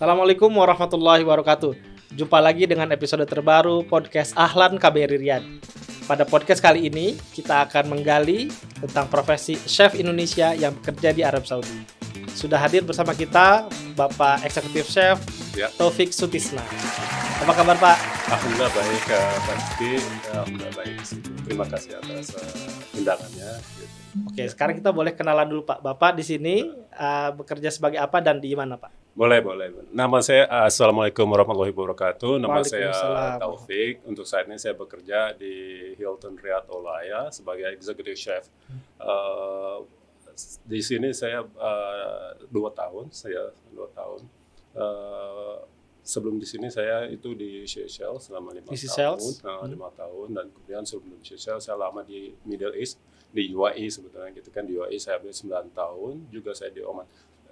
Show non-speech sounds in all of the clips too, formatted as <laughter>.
Assalamualaikum warahmatullahi wabarakatuh. Jumpa lagi dengan episode terbaru podcast Ahlan KBRI Riyadh. Pada podcast kali ini, kita akan menggali tentang profesi chef Indonesia yang bekerja di Arab Saudi. Sudah hadir bersama kita Bapak Eksekutif Chef Ya. Taufik Sutisna. Apa kabar Pak? Alhamdulillah baik, Pak Rizky. Alhamdulillah baik. Terima kasih atas eh, undangannya. gitu. Oke, sekarang kita boleh kenalan dulu Pak. Bapak di sini uh, bekerja sebagai apa dan di mana Pak? Boleh, boleh. Nama saya, eh, Assalamualaikum warahmatullahi wabarakatuh. Nama saya. Taufik. Untuk saat ini saya bekerja di Hilton Riyadh Olaya sebagai executive chef. Eh, di sini saya eh, dua tahun, saya dua tahun. Eh, sebelum di sini saya itu di Seychelles selama lima Di tahun, eh, lima tahun dan kemudian sebelum di Seychelles saya lama di Middle East di UAE sebetulnya gitu kan di UAE saya ambil 9 tahun juga saya di Oman.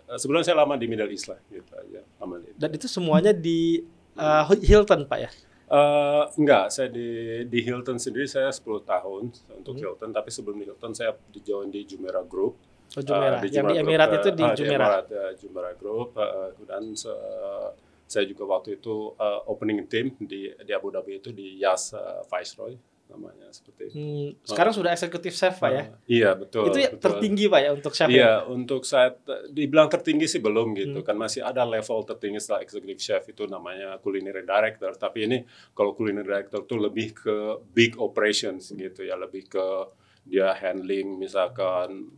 Eh, Sebelumnya saya lama di Middle East lah gitu aja. Lama di, Dan itu semuanya di uh, Hilton Pak ya? Eh, enggak, saya di di Hilton sendiri saya 10 tahun untuk Hmm. Hilton, tapi sebelum di Hilton saya di join di Jumeirah Group. Oh, Jumeirah. Yang di Jumeirah Emirat Group, itu di eh, Jumeirah. Emirat, eh, Jumeirah Group. eh, dan se- saya juga waktu itu eh, opening team di di Abu Dhabi itu di Yas eh, Viceroy namanya seperti itu. Hmm, sekarang sudah eksekutif chef Pak ya? Eh, iya betul. itu ya betul. tertinggi Pak ya untuk chef ya? Iya, untuk saat dibilang tertinggi sih belum Hmm. gitu kan masih ada level tertinggi setelah executive chef itu namanya culinary director. Tapi ini kalau culinary director itu lebih ke big operations gitu ya, lebih ke dia handling misalkan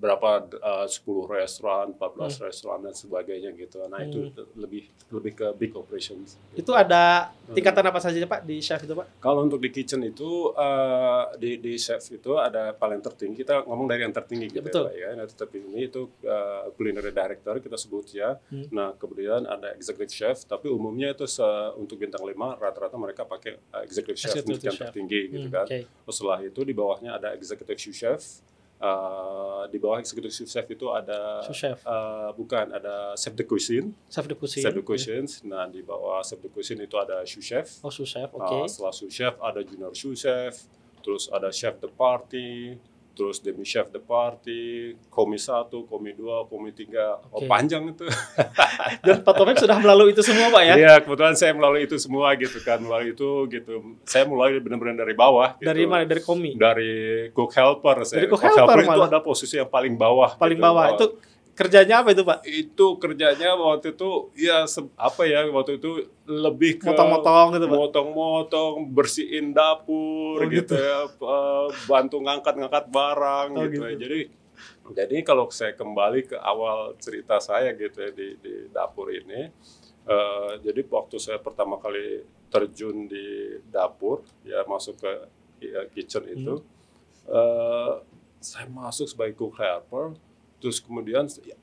berapa eh, 10 restoran, 14 restoran dan sebagainya gitu. Nah, itu lebih lebih ke big operations. Itu ada tingkatan apa saja Pak di chef itu Pak? Kalau untuk di kitchen itu eh, di di chef itu ada paling tertinggi. Kita ngomong dari yang tertinggi gitu betul. ya, Pak, ya. Yang tertinggi itu eh, culinary director kita sebut ya. Hmm. Nah, kemudian ada executive chef, tapi umumnya itu se- untuk bintang 5 rata-rata mereka pakai executive chef Executive yang chef. tertinggi gitu Hmm, kan. Oke. Terus setelah itu di bawahnya ada executive sous chef. Eh, di bawah executive sous chef itu ada chef. eh, bukan ada chef de cuisine, Chef de cuisine. chef de cuisine. Nah, di bawah chef de cuisine itu ada sous chef. Oh, sous chef. Oke. Nah, setelah sous chef ada junior sous chef, terus ada chef de party, terus demi chef de party, komi satu, komi dua, komi tiga, oh Oke. panjang itu. <laughs> Dan Pak Taufik sudah melalui itu semua Pak ya? Iya, kebetulan saya melalui itu semua gitu kan, melalui itu gitu. Saya mulai benar-benar dari bawah. Gitu. Dari mana? Dari komi. Dari cook helper. Saya. Dari cook helper itu malah. ada posisi yang paling bawah. Paling gitu. bawah. Oh, Itu kerjanya apa itu Pak? itu kerjanya waktu itu ya apa ya waktu itu lebih ke Motong-motong gitu Pak? motong-motong bersihin dapur Oh, gitu, ya eh, bantu ngangkat-ngangkat barang Oh, gitu, ya. gitu. jadi jadi kalau saya kembali ke awal cerita saya gitu ya di, di dapur ini eh, jadi waktu saya pertama kali terjun di dapur ya masuk ke ya, kitchen itu eh, saya masuk sebagai cook helper terus kemudian ya,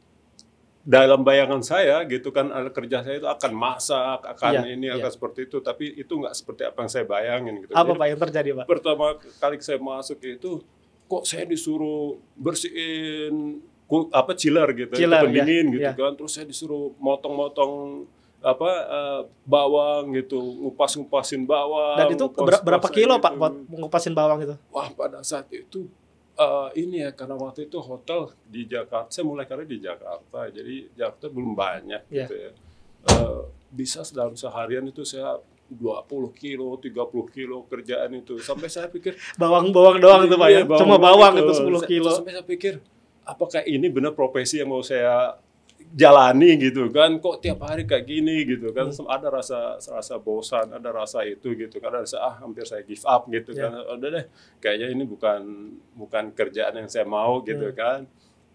dalam bayangan saya gitu kan kerja saya itu akan masak akan Iya, ini iya. akan seperti itu tapi itu nggak seperti apa yang saya bayangin gitu Apa Jadi, Pak yang terjadi Pak? pertama kali saya masuk itu kok saya disuruh bersihin apa chiller gitu itu Chiller, pendingin ya, gitu ya. kan terus saya disuruh motong-motong apa eh, bawang gitu ngupas-ngupasin bawang Dan itu ngupas- ber- berapa ngupasin kilo Pak gitu. buat mengupasin bawang itu? Wah pada saat itu eh, ini ya karena waktu itu hotel di Jakarta saya mulai karena di Jakarta jadi Jakarta belum banyak Iya. gitu ya Eh, bisa dalam seharian itu saya 20 kilo 30 kilo kerjaan itu sampai saya pikir Bawang-bawang doang itu Pak ya? Iya, Cuma bawang gitu. itu 10 Saya- kilo. Sampai saya pikir apakah ini benar profesi yang mau saya jalani gitu kan kok tiap hari kayak gini gitu kan Hmm. ada rasa rasa bosan ada rasa itu gitu kan ada rasa ah hampir saya give up gitu Ya. kan udah deh kayaknya ini bukan bukan kerjaan yang saya mau gitu Hmm. kan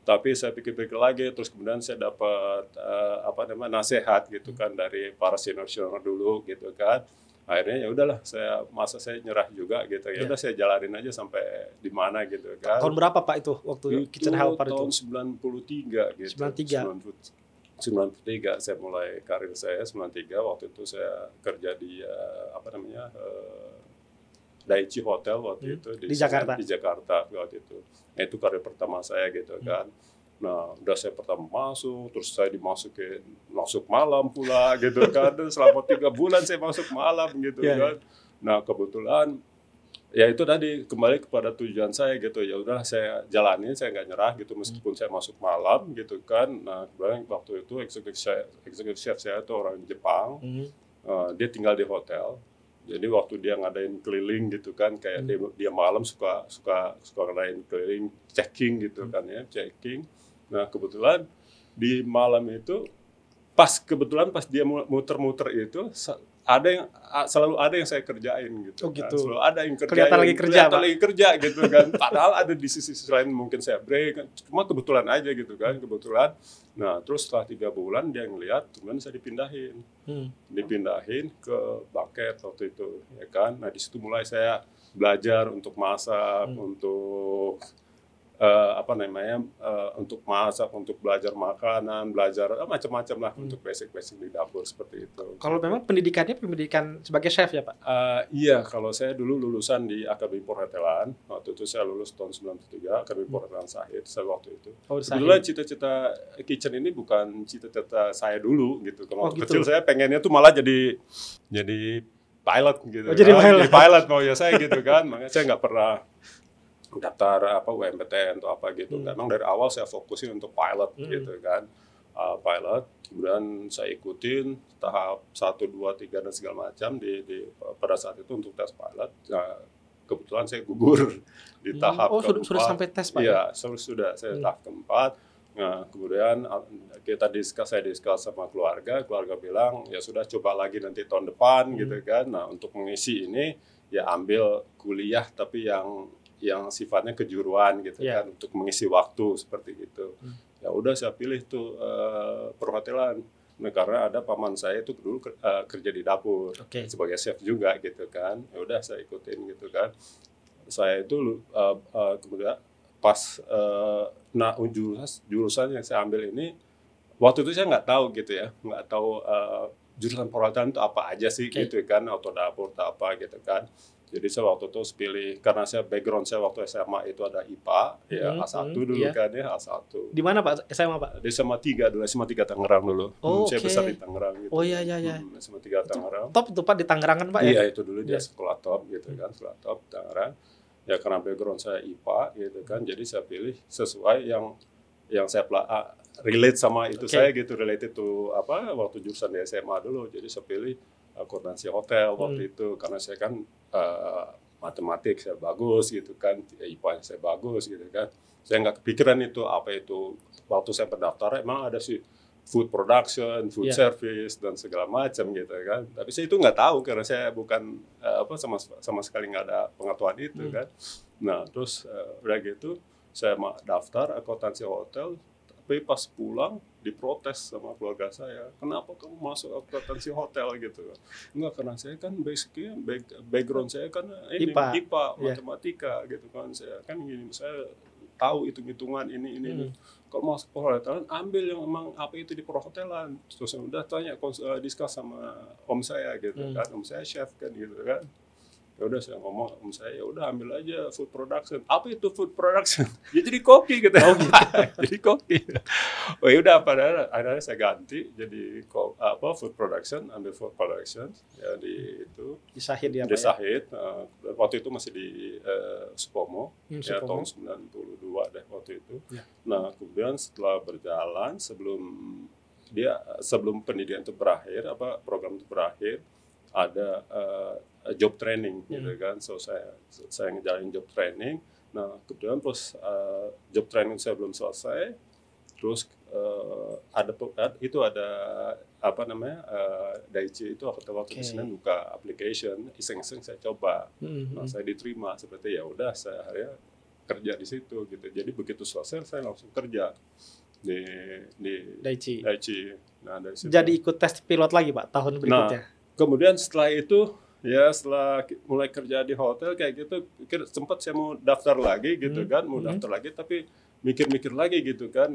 tapi saya pikir-pikir lagi terus kemudian saya dapat eh, apa namanya nasihat gitu kan dari para senior senior dulu gitu kan akhirnya ya udahlah saya masa saya nyerah juga gitu ya Ya. udah saya jalanin aja sampai di mana gitu kan Tahun berapa Pak itu waktu itu kitchen helper itu? tahun 93 gitu 93. 90 93 saya mulai karir saya 93 waktu itu saya kerja di eh, apa namanya eh, Daichi Hotel waktu Hmm, itu di Jakarta. di Jakarta waktu itu Nah, itu karir pertama saya gitu Hmm. kan Nah, udah saya pertama masuk, terus saya dimasukin masuk malam pula gitu kan. Dan selama tiga bulan saya masuk malam gitu Iya, kan. Nah, kebetulan ya itu tadi kembali kepada tujuan saya gitu. Ya udah saya jalani saya nggak nyerah gitu. Meskipun saya masuk malam gitu kan. Nah kemudian waktu itu eksekutif chef, eksekutif chef saya itu orang Jepang. Hmm. Uh, dia tinggal di hotel. Jadi waktu dia ngadain keliling gitu kan kayak dia, dia malam suka suka suka ngadain keliling checking gitu kan ya checking nah kebetulan di malam itu pas kebetulan pas dia mu- muter-muter itu ada yang selalu ada yang saya kerjain gitu, Oh, kan. gitu. selalu ada yang kerjain Kelihatan lagi kerja, kelihatan lagi kerja gitu kan <laughs> padahal ada di sisi-sisi lain mungkin saya break kan. cuma kebetulan aja gitu kan kebetulan nah terus setelah tiga bulan dia ngelihat kemudian saya dipindahin Hmm. dipindahin ke bucket waktu itu ya kan nah di situ mulai saya belajar untuk masak Hmm. untuk eh, apa namanya eh, untuk masak untuk belajar makanan belajar eh, macam-macam lah Hmm. untuk basic-basic di dapur seperti itu Kalau memang pendidikannya pendidikan sebagai chef ya Pak? Eh, iya, kalau saya dulu lulusan di Akademi Perhotelan. Waktu itu saya lulus tahun 93, Akademi Perhotelan Sahid, saya waktu itu. Oh, Sebetulnya cita-cita kitchen ini bukan cita-cita saya dulu gitu. Oh, Kalau waktu gitu. kecil saya pengennya tuh malah jadi jadi pilot gitu. Oh, jadi kan. pilot. Jadi pilot mau ya saya gitu kan. Makanya saya nggak pernah daftar apa UMPTN atau apa gitu. Hmm. Memang dari awal saya fokusin untuk pilot Hmm. gitu kan. Uh, pilot, kemudian saya ikutin tahap 1, 2, 3 dan segala macam di, di pada saat itu untuk tes pilot. Nah, kebetulan saya gugur di Hmm. tahap Oh, sudah, keempat. sudah sampai tes Pak? ya? Iya, sudah sudah saya Hmm. tahap keempat. Nah, kemudian uh, kita diskus, saya diskus sama keluarga, keluarga bilang ya sudah coba lagi nanti tahun depan Hmm. gitu kan. Nah, untuk mengisi ini ya ambil kuliah tapi yang yang sifatnya kejuruan gitu Iya. kan untuk mengisi waktu seperti itu. Hmm. Ya udah saya pilih tuh eh, perhotelan. Nah, karena ada paman saya itu dulu eh, kerja di dapur Oke. sebagai chef juga gitu kan ya udah saya ikutin gitu kan saya itu uh, uh, kemudian pas uh, nah jurusan jurusan yang saya ambil ini waktu itu saya nggak tahu gitu ya nggak tahu uh, jurusan peralatan itu apa aja sih Oke. gitu kan atau dapur atau apa gitu kan jadi saya waktu itu pilih karena saya background saya waktu SMA itu ada IPA ya Hmm, A1 hmm, dulu iya. kan ya A1 Di mana Pak? SMA Pak? di SMA 3 dulu SMA 3 Tangerang dulu Oh, Hmm, saya oke. besar di Tangerang gitu Oh iya iya iya. Hmm, SMA 3 Tangerang Top itu Pak di Tangerang kan Pak ya? Iya itu dulu dia Iya. sekolah top gitu kan, sekolah top Tangerang. Ya karena background saya IPA gitu kan, jadi saya pilih sesuai yang yang saya pela- ah, relate sama itu Oke. saya gitu, related to apa waktu jurusan di SMA dulu. Jadi saya pilih akuntansi hotel waktu Hmm. itu karena saya kan eh, matematik saya bagus gitu kan, IPA saya bagus gitu kan. Saya nggak kepikiran itu apa itu waktu saya pendaftaran emang ada sih food production, food Iya. service dan segala macam gitu kan. Tapi saya itu nggak tahu karena saya bukan eh, apa sama sama sekali nggak ada pengetahuan itu Hmm. kan. Nah terus eh, udah gitu saya daftar akuntansi hotel, tapi pas pulang diprotes sama keluarga saya. Kenapa kamu masuk akuntansi hotel gitu? Enggak karena saya kan basicnya back- background saya kan ini IPA. IPA, Iya. matematika gitu kan. Saya kan gini saya tahu hitung-hitungan ini ini ini Hmm. kalau masuk perhotelan ambil yang emang apa itu di perhotelan terus saya udah tanya eh, discuss sama om saya gitu Hmm. kan om saya chef kan gitu kan ya udah saya ngomong om saya ya udah ambil aja food production apa itu food production <laughs> ya jadi koki gitu Oh, gitu. <laughs> jadi koki oh ya udah pada akhirnya saya ganti jadi apa food production ambil food production ya di itu Di Sahid ya di ya? Sahid eh, waktu itu masih di eh, Supomo Hmm, ya Supomo. tahun 92 deh waktu itu. Ya. Nah, kemudian setelah berjalan sebelum dia sebelum pendidikan itu berakhir apa program itu berakhir ada eh, job training Hmm. gitu kan. So saya saya ngejalanin job training. Nah, kemudian terus eh, job training saya belum selesai. Terus eh, ada itu ada apa namanya eh, Daichi itu waktu waktu di Oke. sini buka application iseng-iseng saya coba Hmm, Nah, saya diterima seperti ya udah saya akhirnya kerja di situ gitu. Jadi begitu selesai saya langsung kerja di di Daichi. Daichi. Nah, dari situ. Jadi ikut tes pilot lagi Pak tahun berikutnya. kemudian setelah itu ya setelah mulai kerja di hotel kayak gitu pikir sempat saya mau daftar lagi gitu Hmm, kan, mau hmm. daftar lagi tapi mikir-mikir lagi gitu kan.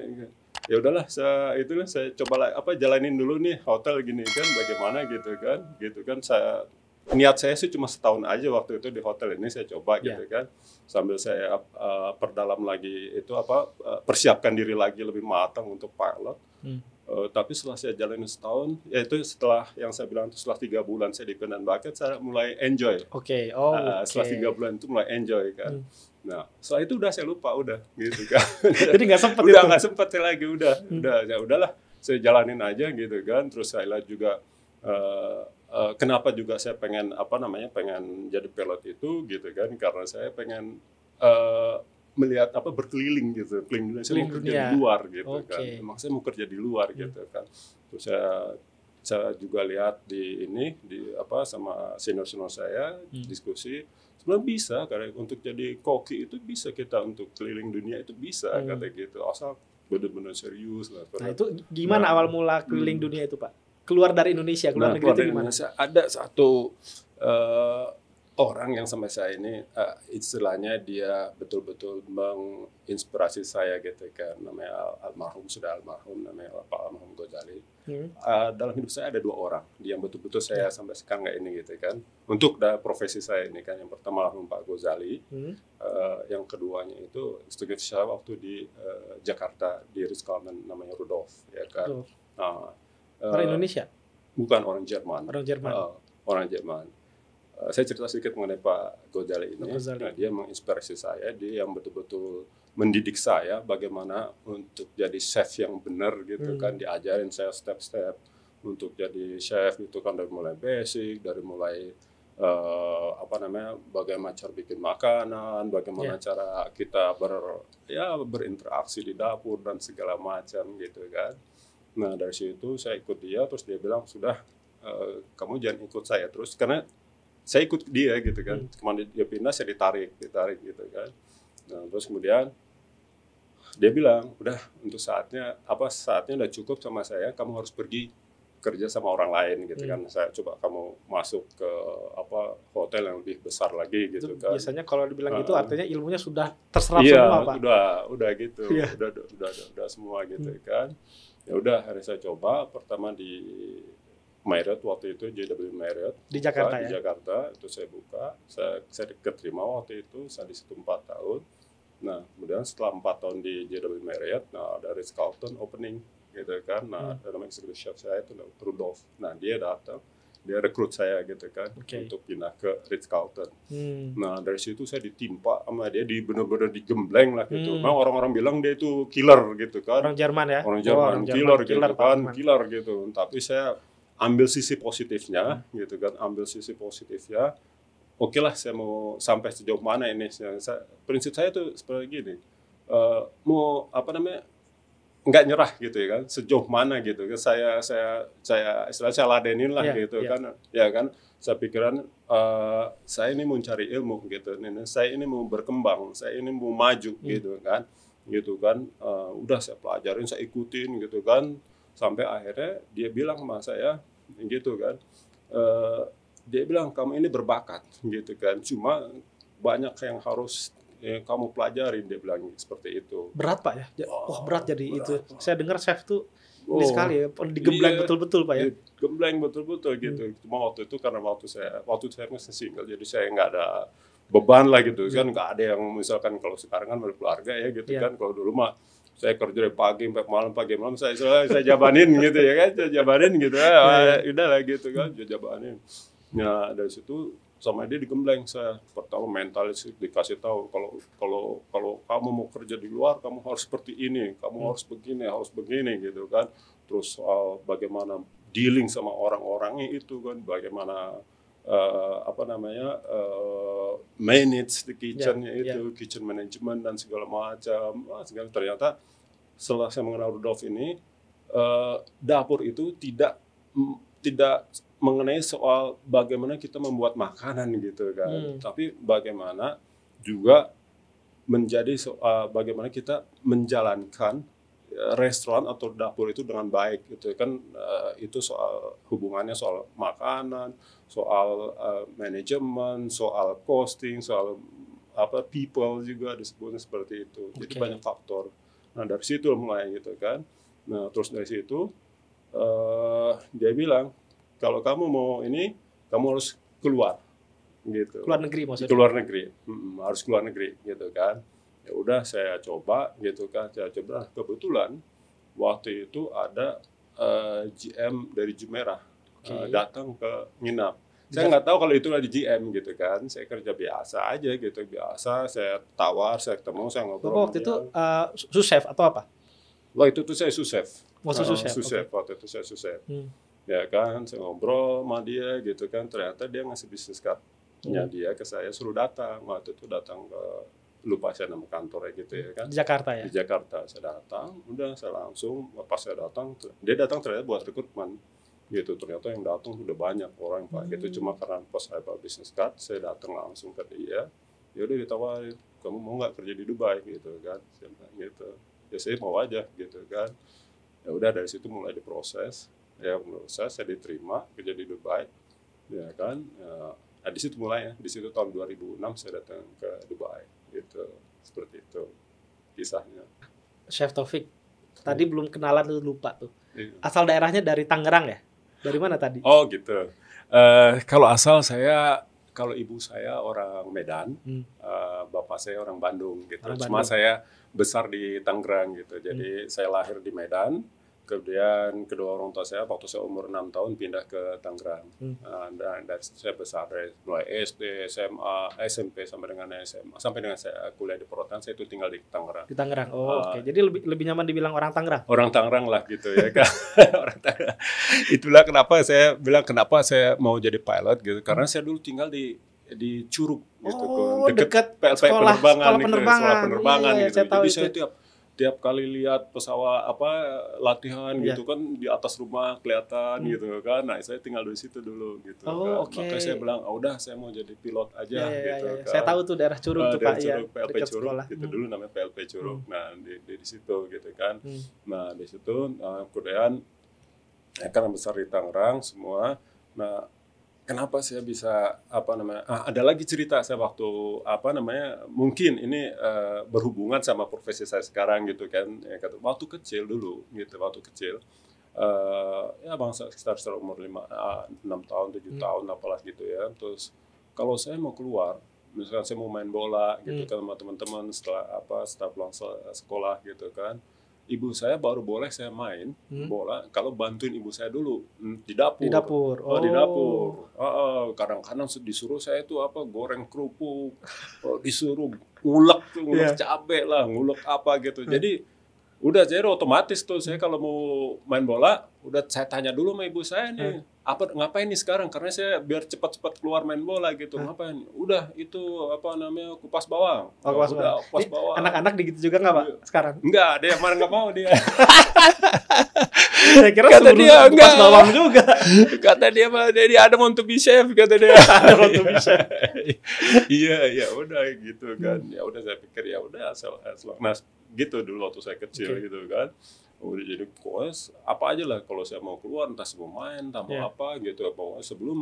Ya udahlah saya itu saya coba apa jalanin dulu nih hotel gini kan bagaimana gitu kan. Gitu kan saya niat saya sih cuma setahun aja waktu itu di hotel ini saya coba Ya. gitu kan sambil saya uh, perdalam lagi itu apa uh, persiapkan diri lagi lebih matang untuk pilot Hmm. Uh, tapi setelah saya jalani setahun, yaitu setelah yang saya bilang itu setelah tiga bulan saya di Kenan Bucket, saya mulai enjoy. Oke, okay. oh. Uh, okay. Setelah tiga bulan itu mulai enjoy kan. Hmm. Nah, setelah itu udah saya lupa udah gitu kan. <laughs> Jadi nggak sempat udah nggak sempat lagi udah hmm. udah ya udahlah saya jalanin aja gitu kan. Terus saya lihat juga uh, uh, kenapa juga saya pengen apa namanya pengen jadi pilot itu gitu kan karena saya pengen uh, melihat apa berkeliling gitu keliling dunia saya mau kerja di luar gitu okay. kan emang saya mau kerja di luar hmm. gitu kan terus saya saya juga lihat di ini di apa sama senior senior saya hmm. diskusi sebenarnya bisa karena untuk jadi koki itu bisa kita untuk keliling dunia itu bisa hmm. kata gitu asal benar-benar serius lah. Nah itu gimana nah, awal mula keliling hmm. dunia itu pak? Keluar dari Indonesia, keluar nah, negeri keluar itu gimana? Indonesia, ada satu uh, orang yang sampai saya ini uh, istilahnya dia betul-betul menginspirasi saya gitu kan namanya almarhum sudah almarhum namanya Pak Almarhum Ghazali. Hmm. Uh, dalam hidup saya ada dua orang yang betul-betul saya hmm. sampai sekarang kayak ini gitu kan. Untuk da, profesi saya ini kan yang pertama almarhum Pak Ghazali, hmm. uh, yang keduanya itu studi saya waktu di uh, Jakarta di Ritz Carlton namanya Rudolf ya kan. Rudolf. Uh, orang Indonesia? Bukan orang Jerman. Orang Jerman. Uh, orang Jerman Eh, saya cerita sedikit mengenai Pak Gozali ini. Nah, dia menginspirasi saya, dia yang betul-betul mendidik saya bagaimana untuk jadi chef yang benar gitu hmm. kan, diajarin saya step-step untuk jadi chef itu kan dari mulai basic, dari mulai uh, apa namanya, bagaimana cara bikin makanan, bagaimana yeah. cara kita ber ya berinteraksi di dapur dan segala macam gitu kan. Nah dari situ saya ikut dia, terus dia bilang sudah uh, kamu jangan ikut saya terus karena saya ikut dia gitu kan. Hmm. ke mana dia pindah saya ditarik ditarik gitu kan. Nah terus kemudian dia bilang udah untuk saatnya apa saatnya udah cukup sama saya kamu harus pergi kerja sama orang lain gitu hmm. kan. Saya coba kamu masuk ke apa hotel yang lebih besar lagi gitu itu kan. biasanya kalau dibilang uh, gitu artinya ilmunya sudah terserap iya, semua pak? udah udah gitu. Yeah. udah, udah udah udah semua gitu hmm. kan. Ya udah hari saya coba. Pertama di Marriott waktu itu JW Marriott di Jakarta buka, ya? di Jakarta itu saya buka saya saya keterima waktu itu saya di situ empat tahun nah kemudian setelah empat tahun di JW Marriott nah dari Carlton opening gitu kan nah hmm. namanya executive chef saya itu Rudolf nah dia datang dia rekrut saya gitu kan okay. untuk pindah ke Ritz Carlton. Hmm. Nah dari situ saya ditimpa sama dia di benar-benar digembleng lah gitu. Hmm. Nah orang-orang bilang dia itu killer gitu kan. Orang Jerman ya. Orang Jerman, oh, orang killer, Jerman, gitu kan, killer gitu. Tapi saya ambil sisi positifnya hmm. gitu kan. Ambil sisi positifnya. Oke okay lah saya mau sampai sejauh mana ini saya, prinsip saya tuh seperti gini. Uh, mau apa namanya nggak nyerah gitu ya kan. Sejauh mana gitu kan. Saya saya saya istilah saya ladenin lah yeah, gitu yeah. kan. Ya kan. Saya pikiran uh, saya ini mau cari ilmu gitu. Ini saya ini mau berkembang. Saya ini mau maju hmm. gitu kan. Gitu kan. Uh, udah saya pelajarin saya ikutin gitu kan sampai akhirnya dia bilang sama saya gitu kan uh, dia bilang kamu ini berbakat gitu kan cuma banyak yang harus yang kamu pelajari dia bilang seperti itu berat pak ya oh, wah berat jadi berat, itu pak. saya dengar chef tuh oh, ini sekali ya digembleng iya, betul-betul pak ya gembleng betul-betul gitu hmm. cuma waktu itu karena waktu saya waktu saya masih single jadi saya nggak ada beban lah gitu hmm. kan nggak ada yang misalkan kalau sekarang kan berkeluarga ya gitu yeah. kan kalau dulu mah saya kerja dari pagi sampai malam pagi malam saya saya, saya jabanin gitu ya kan saya jabanin gitu ya. Ah, udah lah gitu kan saya jabanin. Nah dari situ sama dia digembleng saya pertama mental dikasih tahu kalau kalau kalau kamu mau kerja di luar kamu harus seperti ini kamu hmm. harus begini harus begini gitu kan. Terus soal bagaimana dealing sama orang-orangnya itu kan bagaimana uh, apa namanya uh, manage the kitchennya yeah, itu yeah. kitchen management dan segala macam ah, segala ternyata setelah saya mengenal Rudolf ini uh, dapur itu tidak tidak mengenai soal bagaimana kita membuat makanan gitu kan hmm. tapi bagaimana juga menjadi soal bagaimana kita menjalankan restoran atau dapur itu dengan baik gitu kan uh, itu soal hubungannya soal makanan soal uh, manajemen soal costing soal apa people juga disebutnya seperti itu. Okay. jadi banyak faktor. Nah dari situ mulai gitu kan. Nah terus dari situ uh, dia bilang kalau kamu mau ini kamu harus keluar. Gitu. Keluar negeri maksudnya? Keluar negeri. Hmm, harus keluar negeri gitu kan ya udah saya coba gitu kan saya coba nah, kebetulan waktu itu ada eh, GM dari Jumeirah Oke. eh, datang ke nginap. Saya nggak tahu kalau itu lagi GM gitu kan. Saya kerja biasa aja gitu, biasa. Saya tawar, saya ketemu, saya ngobrol. Bapak waktu dia. itu uh, sous chef atau apa? Wah itu tuh saya susef. Ah, sous chef, susef. Waktu itu saya susef. Hmm. Ya kan, saya ngobrol sama dia gitu kan. Ternyata dia ngasih bisnis card-nya Hmm. dia ke saya suruh datang. Waktu itu datang ke lupa saya nama kantornya gitu ya kan. Di Jakarta ya. Di Jakarta saya datang, udah saya langsung pas saya datang, dia datang ternyata buat rekrutmen gitu. Ternyata yang datang udah banyak orang pak Hmm. gitu. Cuma karena pas saya bawa bisnis card, saya datang langsung ke dia. Ya udah ditawarin, kamu mau nggak kerja di Dubai gitu kan? Saya gitu. Ya saya mau aja gitu kan. Ya udah dari situ mulai diproses. Ya proses saya diterima kerja di Dubai. Ya kan. Ya, nah, di situ mulai ya. Di situ tahun 2006 saya datang ke Dubai gitu. Seperti itu kisahnya. Chef Taufik. Tadi belum kenalan tuh lupa tuh. Iya. Asal daerahnya dari Tangerang ya? Dari mana tadi? Oh gitu. Eh, kalau asal saya, kalau ibu saya orang Medan, Hmm. eh, bapak saya orang Bandung gitu. Orang Cuma Bandung. saya besar di Tangerang gitu. Jadi saya lahir di Medan. Kemudian kedua orang tua saya waktu saya umur 6 tahun pindah ke Tangerang. Hmm. Eh, dan, dan saya besar dari mulai SD, SMA, SMP sampai dengan SMA, sampai dengan saya kuliah di Porotan, saya itu tinggal di Tangerang. Di Tangerang. Oh, Ah. oke. Jadi lebih lebih nyaman dibilang orang Tangerang. orang Tangerang lah gitu ya kan <laughs> orang Tangerang. itulah kenapa saya bilang kenapa saya mau jadi pilot gitu karena saya dulu tinggal di di Curug gitu Oh, kan dekat PLP sekolah- penerbangan sekolah gitu penerbangan. sekolah penerbangan Iya, iya, gitu saya tahu jadi itu. saya tiap tiap kali lihat pesawat apa latihan Iya. gitu kan di atas rumah kelihatan Hmm. gitu kan nah saya tinggal di situ dulu gitu Oh, kan oke. makanya saya bilang oh, udah saya mau jadi pilot aja Iya, iya, gitu iya. kan Saya tahu tuh daerah Curug Ah, tuh dari Pak. Iya, Curug, PLP dekat Curug sekolah. gitu Hmm. dulu namanya PLP Curug nah di, di, di situ gitu kan Hmm. Nah, di situ uh, kemudian ya, karena besar di Tangerang semua. Nah, kenapa saya bisa apa namanya? ah, ada lagi cerita saya waktu apa namanya? Mungkin ini uh, berhubungan sama profesi saya sekarang gitu kan. Ya, kata, waktu kecil dulu gitu, waktu kecil. uh, ya bangsa sekitar sekitar umur lima, ah, enam tahun, tujuh Hmm. tahun apalah gitu ya. Terus kalau saya mau keluar, misalkan saya mau main bola gitu Hmm. kan sama teman-teman setelah apa setelah pulang se- sekolah gitu kan ibu saya baru boleh saya main Hmm. bola kalau bantuin ibu saya dulu mm, di dapur Di dapur. Oh, di dapur. Ah, kadang-kadang disuruh saya itu apa goreng kerupuk, <laughs> oh, disuruh ngulek ngulek Iya. cabe lah, ngulek apa gitu. Hmm. Jadi udah jadi otomatis tuh saya kalau mau main bola udah saya tanya dulu sama ibu saya nih apa ngapain nih sekarang karena saya biar cepat-cepat keluar main bola gitu Hmm. ngapain udah itu apa namanya kupas bawang Oh, kupas udah bawang. kupas Ini bawang Anak-anak digitu juga nggak Pak Iya. sekarang? enggak dia mana nggak mau dia <laughs> Saya kira Kata dia, enggak. bawang juga. kata dia mah dia I don't want to be chef kata dia <laughs> to be chef. <laughs> iya ya udah gitu kan ya udah saya pikir ya udah asal asal nah gitu dulu waktu saya kecil Oke. gitu kan udah jadi koes apa aja lah kalau saya mau keluar entah mau main entah mau Iya. apa gitu pokoknya sebelum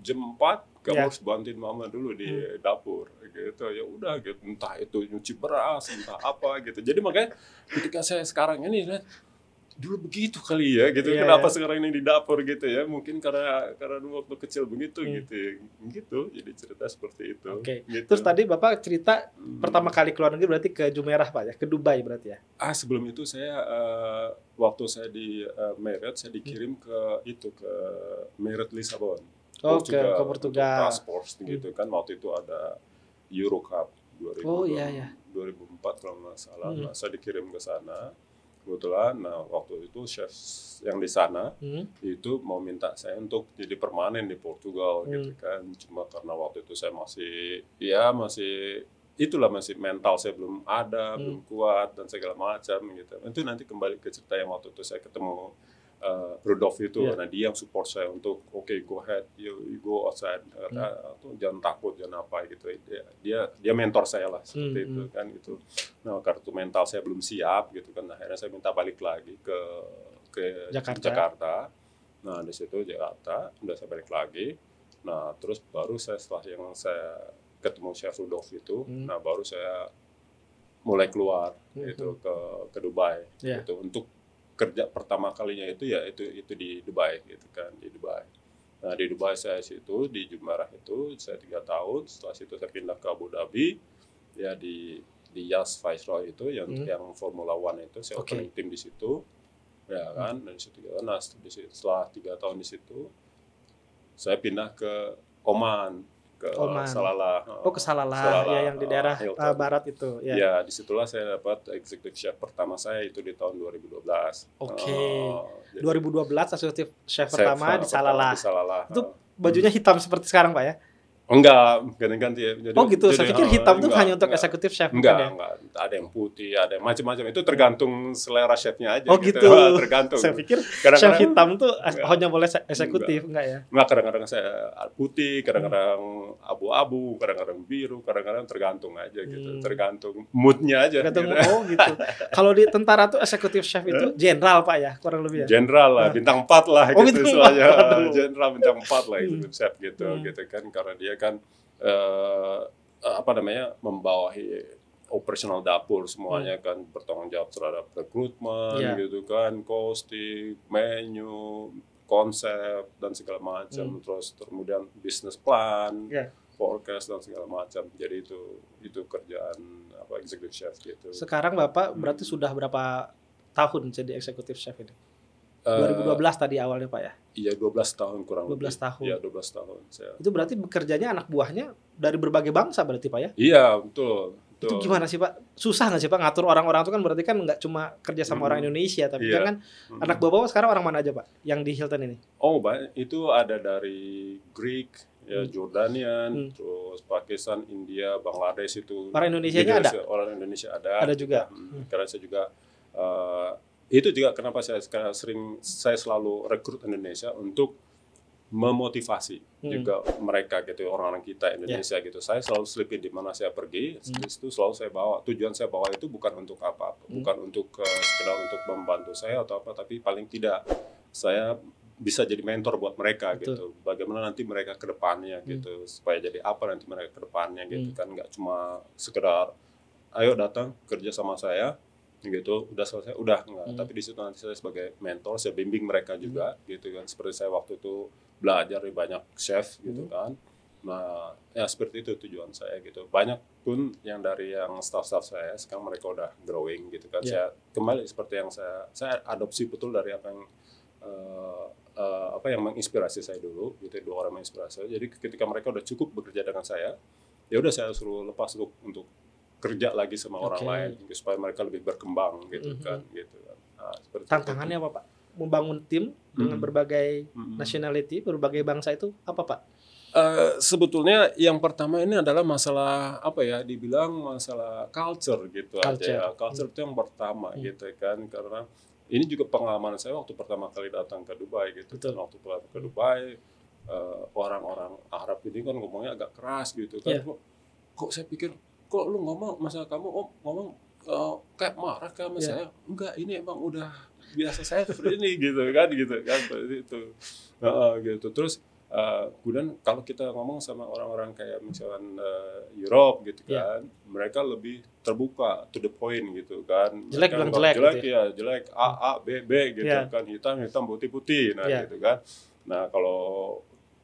jam 4 kamu Iya. harus bantuin mama dulu di dapur gitu ya udah gitu entah itu nyuci beras entah apa gitu jadi makanya ketika saya sekarang ini dulu begitu kali ya gitu Iya, kenapa iya. sekarang ini di dapur gitu ya mungkin karena karena dulu waktu kecil begitu Hmm. gitu ya. gitu jadi cerita seperti itu Oke. gitu. Terus tadi Bapak cerita Hmm. pertama kali keluar negeri berarti ke Jumeirah Pak ya, ke Dubai berarti ya. ah sebelum itu saya eh, waktu saya di eh, Merit saya dikirim ke itu ke Merit Lisabon Oh, ke, ke untuk Portugal. transport gitu kan waktu itu ada Euro Cup 2000, Oh, iya, iya. 2004 kalau nggak salah Hmm. Nah, saya dikirim ke sana kebetulan nah waktu itu chef yang di sana Hmm. itu mau minta saya untuk jadi permanen di Portugal Hmm. gitu kan cuma karena waktu itu saya masih ya masih itulah masih mental saya belum ada Hmm. belum kuat dan segala macam gitu itu nanti kembali ke cerita yang waktu itu saya ketemu uh, Rudolf itu Iya. nah dia yang support saya untuk oke go ahead you, you go outside Kata, "Tuh, jangan takut jangan apa gitu dia dia, dia mentor saya lah seperti Hmm, itu hmm. kan gitu nah karena itu mental saya belum siap gitu kan akhirnya saya minta balik lagi ke ke Jakarta. Jakarta. Nah di situ Jakarta udah saya balik lagi. Nah terus baru saya setelah yang saya ketemu Chef Rudolf itu, Hmm. nah baru saya mulai keluar Hmm. itu ke ke Dubai Iya. gitu untuk kerja pertama kalinya itu ya itu itu di Dubai gitu kan di Dubai. Nah di Dubai saya situ di Jumeirah itu saya tiga tahun. Setelah situ saya pindah ke Abu Dhabi ya di di Yas Viceroy itu yang Hmm. yang Formula One itu saya Oke. opening tim di situ. ya kan dan situ nah setelah tiga tahun di situ saya pindah ke Oman ke Oman. Salalah Oh ke Salalah, Salalah, ya yang di daerah uh, Hilton. uh, barat itu. Ya. Ya, di situlah saya dapat executive chef pertama saya itu di tahun 2012. Oke. Oh, jadi 2012 eksekutif chef saya pertama di Salalah. Di Salalah. Itu Bajunya hitam seperti sekarang pak ya? Enggak, ganti-ganti ya. Jadi, oh gitu. Saya jadi, pikir oh, hitam itu enggak, hanya untuk enggak. eksekutif chef. Enggak, ya? enggak. Ada yang putih, ada yang macam-macam. Itu tergantung selera chefnya aja. Oh gitu. <laughs> tergantung. Saya pikir chef Kadang-kadang hitam tuh Enggak. hanya boleh se- eksekutif, enggak ya? Enggak, kadang-kadang saya putih, kadang-kadang abu-abu, kadang-kadang biru, kadang-kadang tergantung aja gitu. Hmm. Tergantung moodnya aja. Tergantung gitu. oh gitu. <laughs> Kalau di tentara tuh eksekutif chef itu jenderal pak ya, kurang lebih ya. Jenderal lah, bintang 4 lah Oh, gitu bintang istilahnya. empat, aduh. Jenderal bintang 4 lah itu Hmm. chef gitu Hmm. gitu kan karena dia kan eh, apa namanya membawahi operasional dapur semuanya kan bertanggung jawab terhadap rekrutmen Hmm. Iya. gitu kan, costing, menu, konsep dan segala macam Hmm. terus kemudian business plan, Iya. forecast dan segala macam. Jadi itu itu kerjaan apa executive chef gitu. Sekarang bapak berarti sudah berapa tahun jadi eksekutif chef ini? Eh, 2012 tadi awalnya pak ya. Iya 12 tahun kurang 12 lebih. tahun. Iya 12 tahun saya. Itu berarti bekerjanya anak buahnya dari berbagai bangsa berarti pak ya? Iya betul. Itu betul. gimana sih pak? Susah nggak sih pak ngatur orang-orang itu kan berarti kan nggak cuma kerja sama Hmm. orang Indonesia, tapi Iya. kan Hmm. anak buah bapak sekarang orang mana aja pak? Yang di Hilton ini? Oh banyak itu ada dari Greek, ya Hmm. Jordanian, Hmm. terus Pakistan, India, Bangladesh itu. Orang Indonesianya ada? Indonesia- Orang Indonesia ada. Ada juga? Hmm. Hmm. Karena saya juga eh, itu juga kenapa saya sering saya selalu rekrut Indonesia untuk memotivasi Hmm. juga mereka gitu orang-orang kita Indonesia gitu. Saya selalu selipin di mana saya pergi, Hmm. di situ selalu saya bawa. Tujuan saya bawa itu bukan untuk apa-apa, Hmm. bukan untuk eh, sekedar untuk membantu saya atau apa, tapi paling tidak saya bisa jadi mentor buat mereka Betul. gitu. Bagaimana nanti mereka ke depannya Hmm. gitu, supaya jadi apa nanti mereka ke depannya gitu Hmm. kan nggak cuma sekedar ayo datang kerja sama saya gitu udah selesai udah enggak. Hmm. tapi di situ nanti saya sebagai mentor saya bimbing mereka juga gitu kan. Seperti saya waktu itu belajar dari banyak chef gitu Hmm. kan. Nah ya seperti itu tujuan saya gitu. Banyak pun yang dari yang staff-staff saya sekarang mereka udah growing gitu kan. Ya. saya kembali seperti yang saya saya adopsi betul dari apa yang eh, eh, apa yang menginspirasi saya dulu gitu. Dua orang menginspirasi saya. Jadi ketika mereka udah cukup bekerja dengan saya ya udah saya suruh lepas untuk untuk kerja lagi sama orang Oke. lain gitu, supaya mereka lebih berkembang gitu Mhm. kan gitu kan Nah, itu. Tantangannya apa pak? Membangun tim dengan Hmm. berbagai Mhm. nationality, berbagai bangsa itu apa pak? Eh, sebetulnya yang pertama ini adalah masalah apa ya dibilang masalah culture gitu Culture. aja ya. culture itu yang pertama Hmm. gitu kan karena ini juga pengalaman saya waktu pertama kali datang ke Dubai gitu Betul. kan waktu datang ke Dubai eh, orang-orang Arab ini kan ngomongnya agak keras gitu kan Iya. kok, kok saya pikir kok lu ngomong masalah kamu oh, ngomong eh, kayak marah ke sama Iya. saya enggak ini emang udah biasa saya seperti ini gitu kan gitu kan itu Heeh, gitu terus Uh, kemudian kalau kita ngomong sama orang-orang kayak misalkan uh, Europe gitu Iya. kan, mereka lebih terbuka to the point gitu kan. Jelek bilang jelek jelek gitu ya jelek A A B B gitu Iya. kan, hitam hitam putih putih, nah Iya. gitu kan. Nah kalau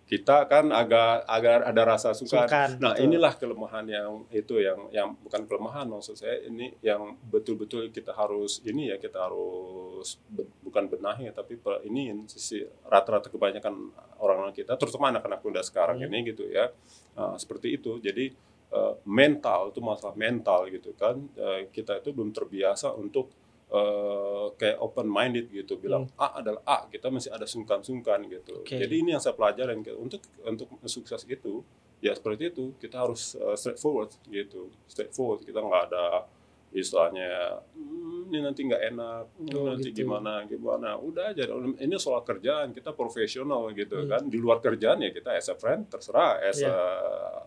kita kan agak agak ada rasa suka. Nah betul. inilah kelemahan yang itu yang yang bukan kelemahan maksud saya ini yang betul-betul kita harus ini ya kita harus be- bukan benahi tapi ini sisi rata-rata kebanyakan orang-orang kita terutama anak-anak muda sekarang Hmm. ini gitu ya Nah, seperti itu jadi eh, mental itu masalah mental gitu kan Eh, kita itu belum terbiasa untuk eh, kayak open minded gitu bilang A adalah A kita masih ada sungkan-sungkan gitu Oke. jadi ini yang saya pelajarin untuk untuk sukses itu ya seperti itu kita harus uh, straightforward gitu straightforward kita nggak ada istilahnya "Hmm, ini nanti nggak enak hmm, Oh, nanti gitu. gimana gimana udah aja ini soal kerjaan kita profesional gitu Hmm. kan di luar kerjaan ya kita as a friend terserah as Iya. a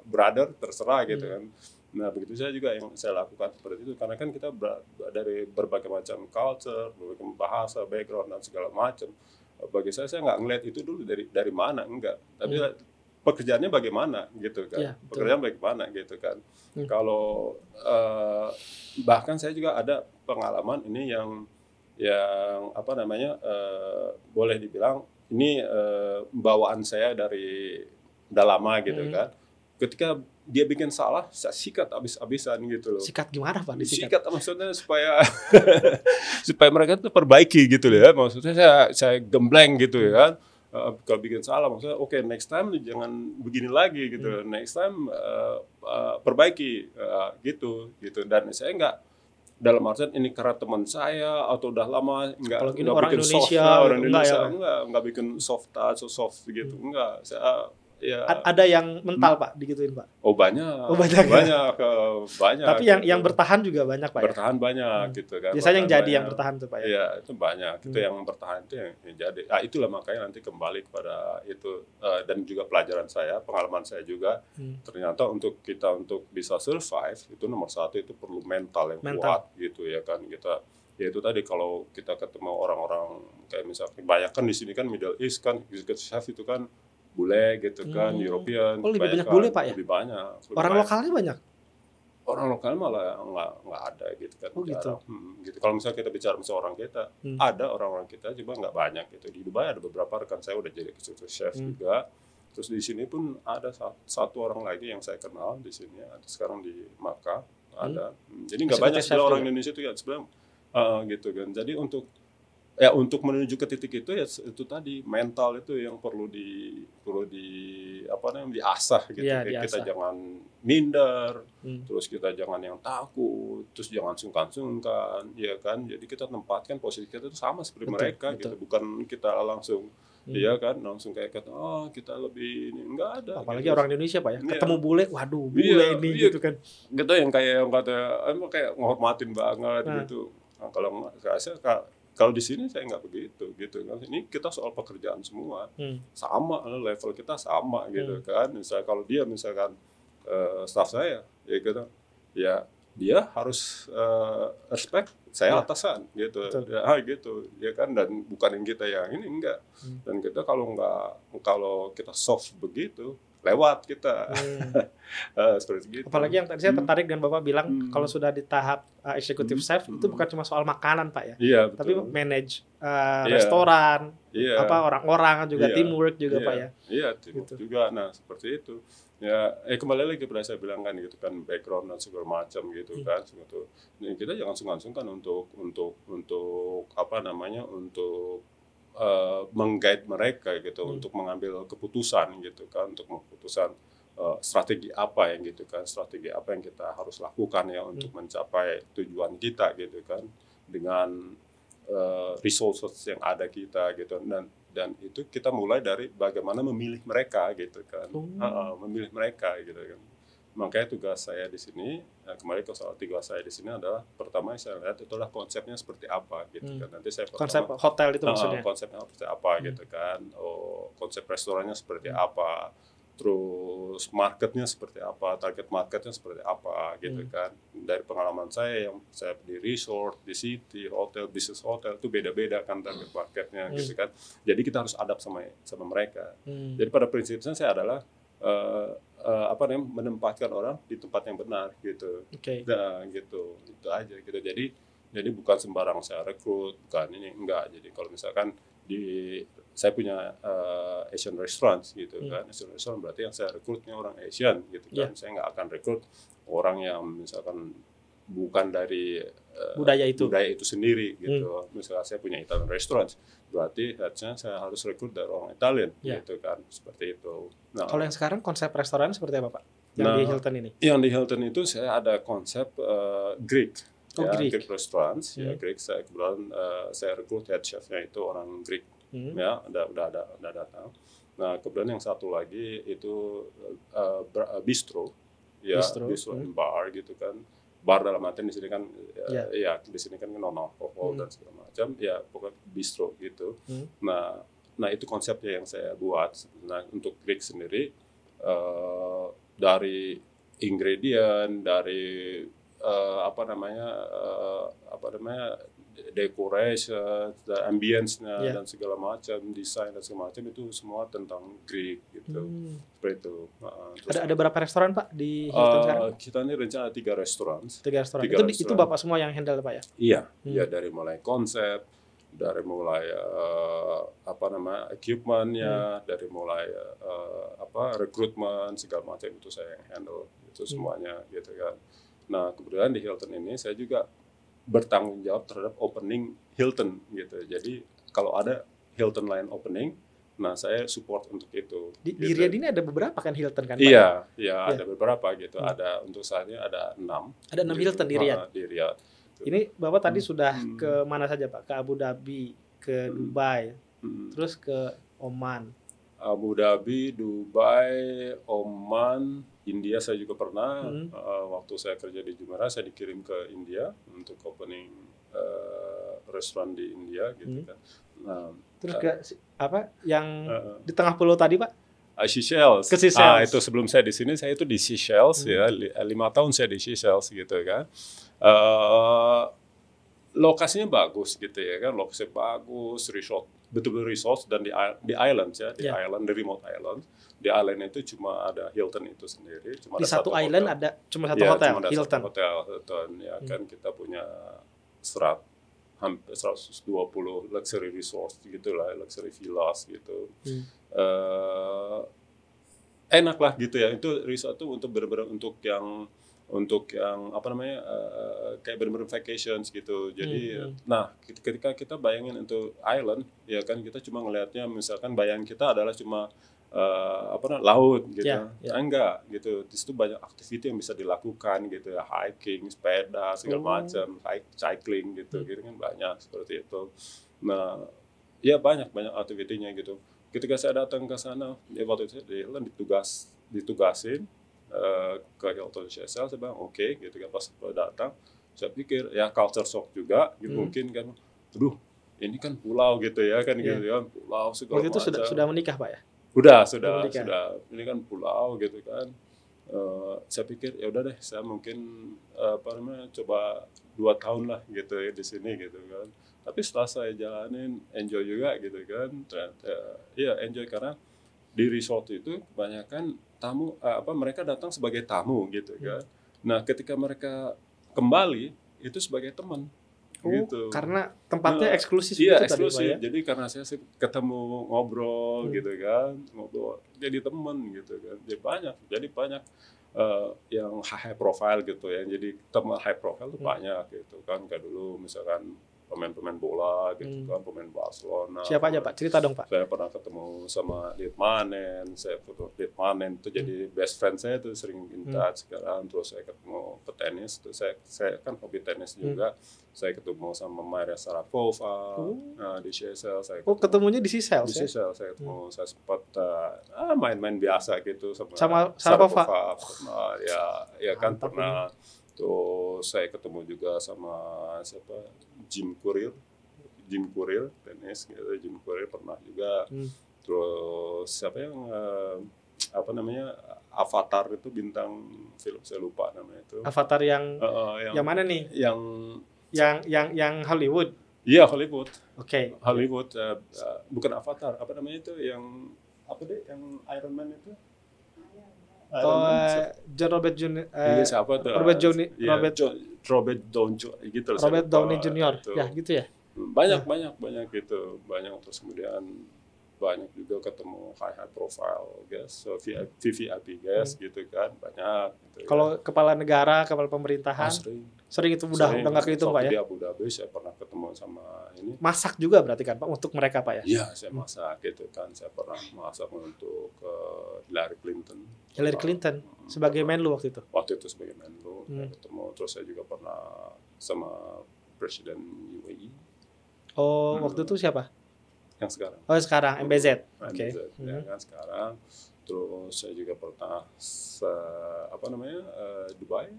brother terserah gitu Hmm. kan nah begitu saya juga yang saya lakukan seperti itu karena kan kita ber- dari berbagai macam culture berbagai macam bahasa background dan segala macam bagi saya saya nggak ngeliat itu dulu dari dari mana enggak tapi pekerjaannya bagaimana gitu kan Iya, betul. pekerjaan bagaimana gitu kan Hmm. kalau eh, bahkan saya juga ada pengalaman ini yang yang apa namanya eh, boleh dibilang ini eh, bawaan saya dari udah lama gitu Hmm. kan ketika dia bikin salah saya sikat abis-abisan gitu loh Sikat gimana Pak? Disikat. sikat maksudnya supaya <laughs> supaya mereka tuh perbaiki gitu loh ya maksudnya saya saya gembleng gitu ya kan Uh, kalau bikin salah maksudnya oke next time jangan begini lagi gitu Hmm. next time uh, uh, perbaiki uh, gitu gitu dan saya nggak dalam artian ini karena teman saya atau udah lama nggak Apalagi ini nggak orang bikin soft Indonesia orang gitu, enggak Indonesia ya? Hmm. enggak nggak bikin soft touch atau soft gitu enggak saya ya A- Ada yang mental Pak digituin Pak. oh banyak Oh, banyak ya? banyak uh, banyak Tapi yang gitu. yang bertahan juga banyak Pak ya. bertahan banyak Hmm. gitu kan Biasanya yang jadi yang banyak. bertahan tuh Pak ya. Iya itu banyak itu Hmm. yang bertahan itu yang, yang jadi ah itulah makanya nanti kembali kepada itu eh, dan juga pelajaran saya pengalaman saya juga Hmm. ternyata untuk kita untuk bisa survive itu nomor satu itu perlu mental yang Mental. kuat gitu ya kan kita ya itu tadi kalau kita ketemu orang-orang kayak misalnya kebanyakan di sini kan Middle East kan executive chef itu kan bule gitu kan Hmm. European Oh, lebih banyak kebanyakan. bule, Pak, ya? lebih banyak lebih Orang banyak lokalnya banyak. orang lokal malah nggak nggak ada gitu kan Oh, gitu. Hmm, gitu kalau misalnya kita bicara misalnya orang kita Hmm. ada orang-orang kita juga nggak banyak gitu di Dubai ada beberapa rekan saya udah jadi executive chef Hmm. juga terus di sini pun ada sa- satu orang lagi yang saya kenal di sini ada sekarang di Makkah ada Hmm, jadi nggak banyak sebenarnya orang juga? Indonesia itu ya sebenarnya uh, gitu kan jadi untuk ya untuk menuju ke titik itu ya itu tadi mental itu yang perlu di perlu di apa namanya diasah gitu Iya, Kayak kita diasah. jangan minder Hmm. terus kita jangan yang takut terus jangan sungkan-sungkan ya kan jadi kita tempatkan posisi kita itu sama seperti Betul, mereka betul. gitu bukan kita langsung Hmm. iya kan langsung kayak kata oh kita lebih ini enggak ada Apalagi gitu. orang Indonesia Pak ya. Iya. Ketemu bule, waduh bule Iya, ini iya. gitu kan. gitu yang kayak yang kata emang kayak ngehormatin banget Nah. gitu nah, kalau saya kalau di sini saya nggak begitu gitu kan ini kita soal pekerjaan semua Hmm. sama level kita sama gitu Hmm. kan misalnya kalau dia misalkan eh, staff saya ya gitu ya dia harus eh, respect saya Ya. atasan gitu Betul. ya ah, gitu ya kan dan bukan yang kita yang ini enggak Hmm. dan kita kalau enggak kalau kita soft begitu lewat kita Hmm. <laughs> Eh, seperti gitu Apalagi yang tadi saya Hmm. tertarik dan Bapak bilang Hmm. kalau sudah di tahap uh, executive Hmm. chef itu Hmm. bukan cuma soal makanan Pak ya. iya Tapi betul manage uh, Iya. restoran, iya apa orang-orang juga Iya. teamwork juga Iya. Pak ya. Iya, timur Gitu. juga. Nah, seperti itu. Ya, eh kembali lagi kepada saya bilang kan gitu kan background dan segala macam gitu Hmm. kan. Gitu. Nah, kita jangan sungkan-sungkan untuk untuk untuk apa namanya untuk eh, mengguide mereka gitu Hmm. untuk mengambil keputusan gitu kan untuk keputusan eh, strategi apa yang gitu kan strategi apa yang kita harus lakukan ya untuk Hmm. mencapai tujuan kita gitu kan dengan eh, resources yang ada kita gitu dan dan itu kita mulai dari bagaimana memilih mereka gitu kan Oh. Heeh, memilih mereka gitu kan makanya tugas saya di sini nah, kembali ke soal tugas saya di sini adalah pertama yang saya lihat itu adalah konsepnya seperti apa gitu Hmm. kan nanti saya Konsep pertama hotel itu Heeh, maksudnya. konsepnya seperti apa Hmm. gitu kan oh konsep restorannya seperti Hmm. apa terus marketnya seperti apa target marketnya seperti apa gitu Hmm. kan dari pengalaman saya yang saya di resort di city hotel bisnis hotel itu beda-beda kan target marketnya Hmm. gitu kan jadi kita harus adapt sama sama mereka Hmm. jadi pada prinsipnya saya adalah eh, apa namanya menempatkan orang di tempat yang benar gitu Oke. Nah, gitu itu aja gitu jadi jadi bukan sembarang saya rekrut bukan ini enggak jadi kalau misalkan di saya punya eh, Asian restaurants gitu Hmm. kan Asian restaurant berarti yang saya rekrutnya orang Asian gitu kan Iya. saya nggak akan rekrut orang yang misalkan bukan dari eh, Budaya itu. budaya itu sendiri gitu misalnya saya punya Italian restaurants berarti harusnya saya harus rekrut dari orang Italian Iya. gitu kan seperti itu nah Kalau yang sekarang konsep restoran seperti apa Pak? Yang Nah, di Hilton ini. yang di Hilton itu saya ada konsep eh, Greek, Oh, ya, Greek. restaurants, ya Hmm. Greek. Saya kebetulan eh, saya rekrut head chefnya itu orang Greek, Hmm. ya, udah udah ada udah datang. Nah kemudian yang satu lagi itu eh, bistro, ya Bistro, bistro, hmm. and bar gitu kan. Bar dalam artian di sini kan, Ya. ya, ya di sini kan non alkohol Hmm. dan segala macam, ya pokoknya bistro gitu. Hmm. Nah, nah itu konsepnya yang saya buat. Nah untuk Greek sendiri eh, dari ingredient, dari eh, apa namanya eh, apa namanya decoration, dan ambience-nya Ya. dan segala macam, desain dan segala macam itu semua tentang Greek gitu. Hmm. Seperti itu. Terus, Ada ada berapa restoran Pak di Hilton eh, sekarang? kita ini rencana tiga restoran. Tiga restoran. tiga itu, restoran. itu Bapak semua yang handle Pak ya? Iya, Hmm. iya dari mulai konsep, dari mulai uh, apa namanya equipmentnya, hmm. dari mulai uh, apa rekrutmen segala macam itu saya yang handle itu hmm. semuanya gitu kan. Nah kemudian di Hilton ini saya juga bertanggung jawab terhadap opening Hilton gitu. Jadi kalau ada Hilton lain opening, nah saya support untuk itu. Di, gitu. di Riyadh ini ada beberapa kan Hilton kan? Iya, iya ya. ada beberapa gitu. Hmm. Ada untuk saatnya ada enam. Ada enam Hilton di Riyadh. Di Riyadh Gitu. Ini Bapak tadi hmm. sudah hmm. ke mana saja Pak? Ke Abu Dhabi, ke hmm. Dubai, hmm. terus ke Oman. Abu Dhabi, Dubai, Oman, India saya juga pernah. Hmm. Uh, waktu saya kerja di Jumeirah saya dikirim ke India untuk opening uh, restoran di India gitu hmm. kan. Nah, terus uh, ke apa yang uh, di tengah pulau tadi Pak? Uh, Seychelles. Ke Seychelles. Ah, itu sebelum saya di sini saya itu di Seychelles hmm. ya lima tahun saya di Seychelles gitu kan uh, lokasinya bagus gitu ya kan lokasi bagus resort betul-betul resort dan di di island ya di yeah. island di remote island di island itu cuma ada Hilton itu sendiri cuma di satu, satu island hotel. ada cuma satu ya, hotel cuma ada Hilton satu hotel Hilton ya hmm. kan kita punya serat hampir 120 luxury resort gitu lah luxury villas gitu hmm. uh, enak lah gitu ya itu resort itu untuk benar-benar untuk yang untuk yang apa namanya uh, kayak benar-benar vacations gitu. Jadi mm -hmm. nah ketika kita bayangin untuk island ya kan kita cuma ngelihatnya misalkan bayang kita adalah cuma uh, apa namanya laut gitu. Yeah, yeah. Nah, enggak gitu. Di situ banyak aktiviti yang bisa dilakukan gitu ya, hiking, sepeda, segala oh. macam, cycling gitu. Mm. Gitu kan banyak seperti itu. Nah, ya banyak banyak aktivitinya gitu. Ketika saya datang ke sana, ya waktu itu di ditugas ditugasin uh, ke Hilton Shell saya bilang oke okay, gitu kan pas datang saya pikir ya culture shock juga hmm. mungkin kan aduh ini kan pulau gitu ya kan yeah. gitu ya pulau segala Waktu itu sudah sudah menikah pak ya? Sudah sudah sudah, sudah. Ini kan pulau gitu kan. Uh, saya pikir ya udah deh saya mungkin uh, apa namanya coba dua tahun lah gitu ya di sini gitu kan. Tapi setelah saya jalanin enjoy juga gitu kan. Ternyata ya enjoy karena di resort itu kebanyakan tamu uh, apa mereka datang sebagai tamu gitu hmm. kan. Nah, ketika mereka kembali itu sebagai teman. Oh, gitu. karena tempatnya nah, eksklusif iya, itu eksklusif. Tadi, ya? Jadi karena saya sih ketemu ngobrol hmm. gitu kan, ngobrol jadi teman gitu kan. Jadi banyak, jadi banyak uh, yang high profile gitu ya. Jadi teman high profile tuh hmm. banyak gitu kan. Kayak dulu misalkan pemain-pemain bola gitu hmm. kan, pemain Barcelona. Siapa aja Pak? Cerita dong Pak. Saya pernah ketemu sama Liet Manen, saya foto Liet Manen itu jadi hmm. best friend saya tuh sering in hmm. touch hmm. sekarang. Terus saya ketemu petenis, tuh saya saya kan hobi tenis hmm. juga. Hmm. Saya ketemu sama Maria Sarapova oh. nah, di Seychelles. Saya oh, ketemu, oh ketemunya di Seychelles? Di Seychelles ya? saya ketemu, hmm. saya sempat uh, main-main biasa gitu sama, sama Sarapova. Sarapova. ya, ya kan pernah. Ini Terus saya ketemu juga sama siapa Jim Kuril, Jim Kuril tenis gitu, Jim Kuril pernah juga. Hmm. Terus siapa yang uh, apa namanya Avatar itu bintang film saya lupa namanya itu. Avatar yang uh, yang, yang mana nih? Yang yang yang yang Hollywood. Iya Hollywood. Oke. Okay. Hollywood uh, uh, bukan Avatar, apa namanya itu yang apa deh yang Iron Man itu? Oh, John Robert Junior. Uh, iya, siapa tuh? Robert Downey. Yeah, Robert John, Robert Downey gitu. Robert Downey Junior. Itu. Ya, gitu ya. Banyak ya. banyak banyak gitu, banyak terus kemudian banyak juga ketemu high high profile guys, so VVIP guys hmm. gitu kan banyak. Gitu, ya. Kalau ya. kepala negara, kepala pemerintahan, oh, sering. sering itu udah sering. udah nggak kehitung pak ya? Di Abu Dhabi saya pernah ketemu sama ini. Masak juga berarti kan pak untuk mereka pak ya? Iya saya masak gitu kan, saya pernah masak untuk uh, Hillary Clinton. Hillary Clinton hmm, sebagai Menlu waktu itu? Waktu itu sebagai Menlu hmm. ketemu, terus saya juga pernah sama Presiden UAE. Oh hmm. waktu itu siapa? Yang sekarang. Oh sekarang MBZ. Oke. Okay. MBZ ya hmm. kan sekarang. Terus saya juga pernah se, apa namanya uh, Dubai.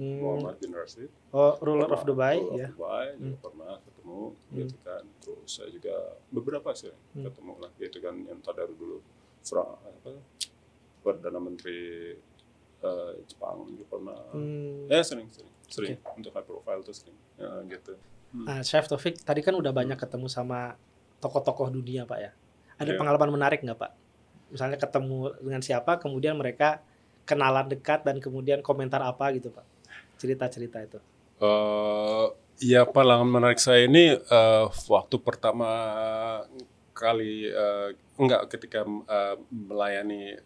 Hmm. Muhammad bin Rashid. Oh, ruler pernah, of Dubai, ruler ya. Of Dubai hmm. juga pernah ketemu hmm. gitu kan. Terus saya juga beberapa sih hmm. ketemu lah gitu kan yang tadi dulu Fra, apa perdana menteri uh, Jepang juga pernah. Hmm. Ya sering sering sering okay. untuk high profile tuh sering ya, gitu. Hmm. Nah, Chef Taufik tadi kan udah banyak ketemu sama tokoh-tokoh dunia pak ya ada yeah. pengalaman menarik nggak pak misalnya ketemu dengan siapa kemudian mereka kenalan dekat dan kemudian komentar apa gitu pak cerita-cerita itu uh, Ya pengalaman menarik saya ini uh, waktu pertama kali uh, enggak ketika uh, melayani